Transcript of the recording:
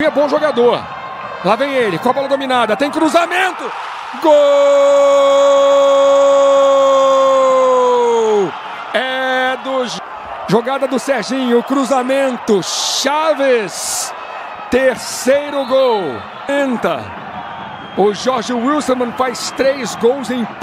É bom jogador. Lá vem ele, com a bola dominada, tem cruzamento. Gol! É do jogada do Serginho, cruzamento. Chaves. Terceiro gol. Tenta. O Jorge Wilson faz três gols em pouco.